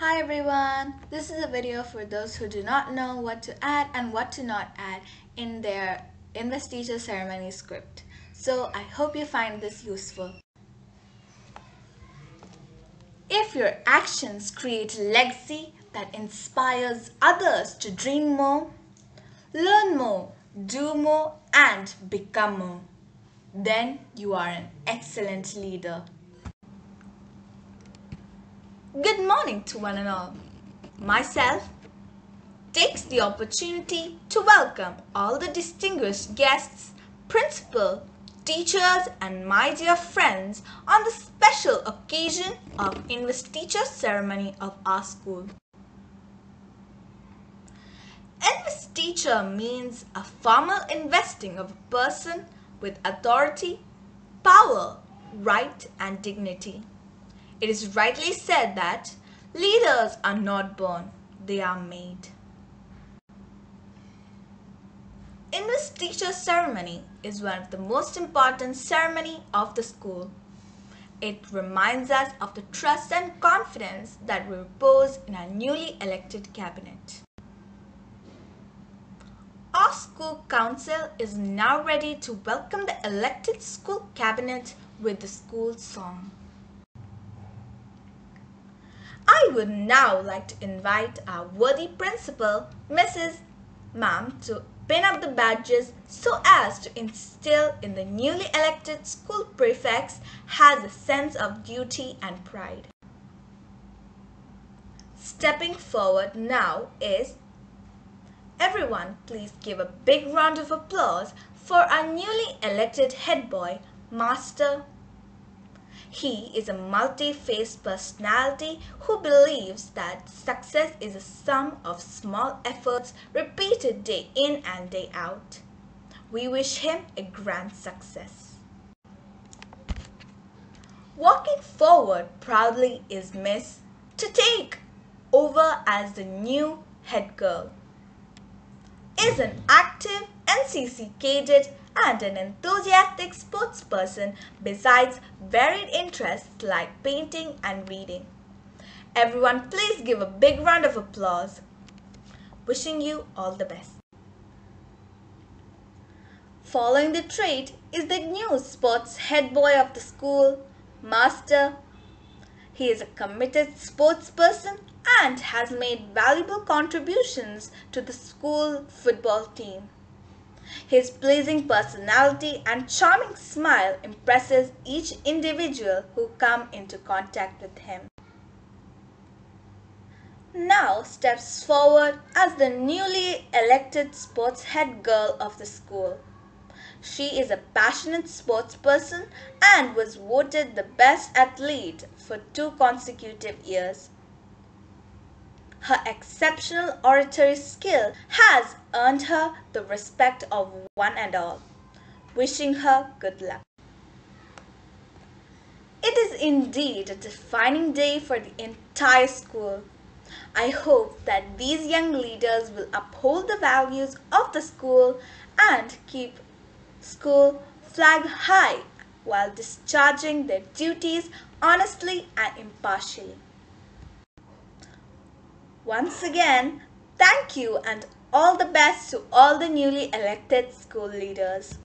Hi everyone, this is a video for those who do not know what to add and what to not add in their investiture ceremony script. So I hope you find this useful. If your actions create legacy that inspires others to dream more, learn more, do more and become more, then you are an excellent leader. Good morning to one and all. Myself takes the opportunity to welcome all the distinguished guests, principal, teachers and my dear friends on the special occasion of investiture ceremony of our school. Investiture means a formal investing of a person with authority, power, right and dignity. It is rightly said that leaders are not born, they are made. Investiture ceremony is one of the most important ceremony of the school. It reminds us of the trust and confidence that we repose in our newly elected cabinet. Our school council is now ready to welcome the elected school cabinet with the school song. Would now like to invite our worthy principal, Mrs. Ma'am, to pin up the badges so as to instill in the newly elected school prefects has a sense of duty and pride. Stepping forward now is Everyone please give a big round of applause for our newly elected head boy, Master he is a multi-faced personality who believes that success is a sum of small efforts repeated day in and day out. We wish him a grand success. Walking forward proudly is Miss to take over as the new head girl. Is an active NCC cadet and an enthusiastic sportsperson besides varied interests like painting and reading. Everyone please give a big round of applause. Wishing you all the best. Following the trait is the new sports head boy of the school, Master. He is a committed sportsperson and has made valuable contributions to the school football team. His pleasing personality and charming smile impresses each individual who come into contact with him. Now steps forward as the newly elected sports head girl of the school. She is a passionate sports person and was voted the best athlete for two consecutive years. Her exceptional oratory skill has earned her the respect of one and all. Wishing her good luck. It is indeed a defining day for the entire school. I hope that these young leaders will uphold the values of the school and keep school flag high while discharging their duties honestly and impartially. Once again, thank you and all the best to all the newly elected school leaders.